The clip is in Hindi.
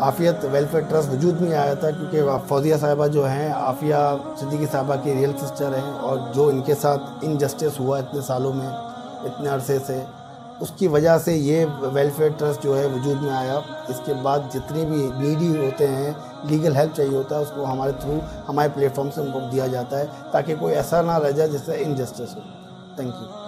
आफियत वेलफेयर ट्रस्ट वजूद में आया था क्योंकि फौजिया साहिबा जो हैं, आफिया सिद्दीकी साहबा की रियल सिस्टर हैं और जो इनके साथ इनजस्टिस हुआ इतने सालों में, इतने अरसे से, उसकी वजह से ये वेलफेयर ट्रस्ट जो है वजूद में आया। इसके बाद जितने भी नीडी होते हैं लीगल हेल्प चाहिए होता है, उसको हमारे थ्रू हमारे प्लेटफॉर्म से उनको दिया जाता है, ताकि कोई ऐसा ना रह जाए जिससे इनजस्टिस हो। Thank you